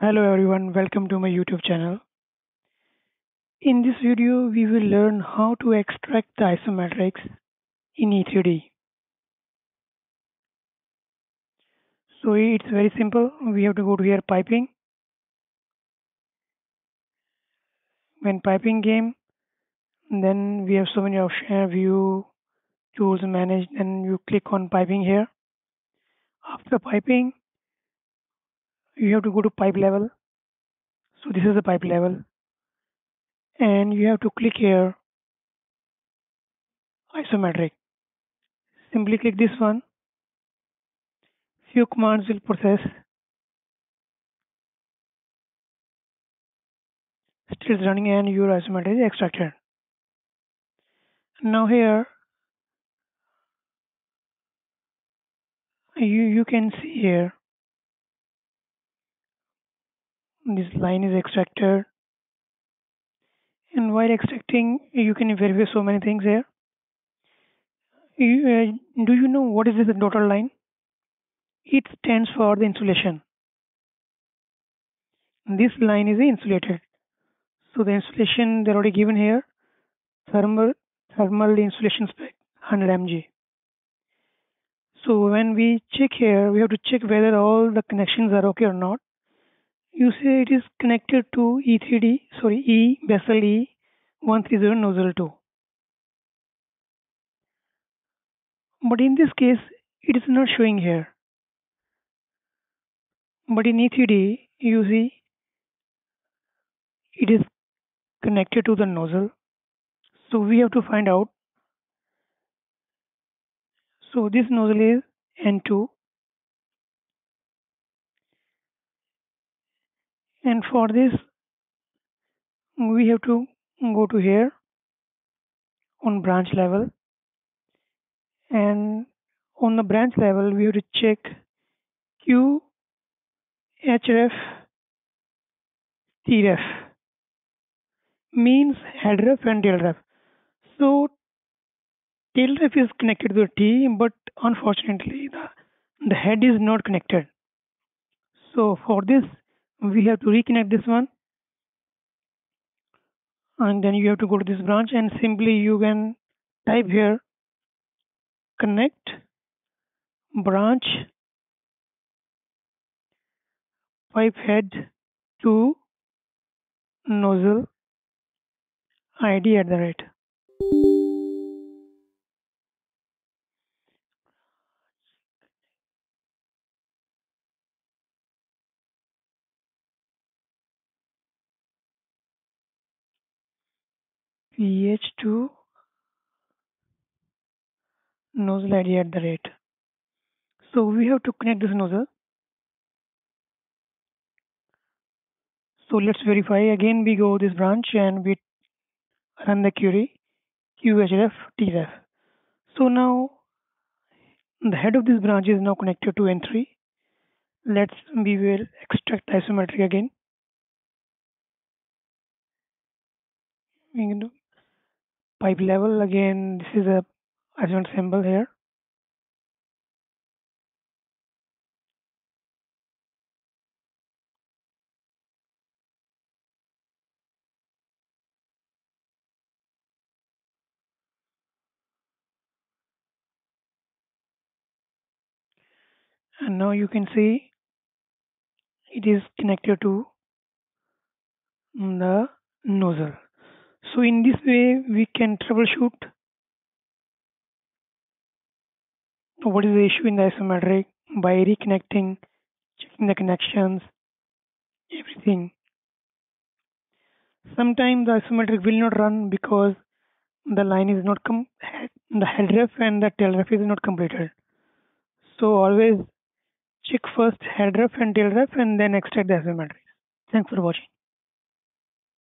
Hello everyone, welcome to my YouTube channel. In this video, we will learn how to extract the isometrics in E3D. So it's very simple. We have to go to here piping. When piping game, then we have so many options, view, tools, manage, and you click on piping here. After piping, you have to go to pipe level. So this is the pipe hmm. level. And you have to click here. Isometric. Simply click this one. Few commands will process. Still running and your isometric is extracted. Now here you you can see here this line is extracted. And while extracting you can verify so many things here. You, uh, do you know what is this dotted line? It stands for the insulation. This line is insulated. So the insulation they're already given here thermal thermal insulation spec 100 mg so when we check here we have to check whether all the connections are okay or not you say it is connected to E3D, sorry, E vessel E130 nozzle 2. But in this case, it is not showing here. But in E3D, you see it is connected to the nozzle. So we have to find out. So this nozzle is N2 and for this we have to go to here on branch level. And on the branch level we have to check Q href tref means head ref and tail ref. So tail ref is connected to T but unfortunately the, the head is not connected. So for this we have to reconnect this one. And then you have to go to this branch and simply you can type here connect branch pipe head to nozzle id at the rate ph2 nozzle id at the rate. So we have to connect this nozzle so let's verify. Again we go this branch and we run the query. Qhref tref so now the head of this branch is now connected to n3 let's we will extract isometric again pipe level again. This is a adjoint symbol here. And now you can see it is connected to the nozzle so in this way, we can troubleshoot what is the issue in the isometric by reconnecting, checking the connections, everything. Sometimes the isometric will not run because the line is not com the head ref and the tail ref is not completed. So always check first head ref and tail ref and then extract the isometric. Thanks for watching.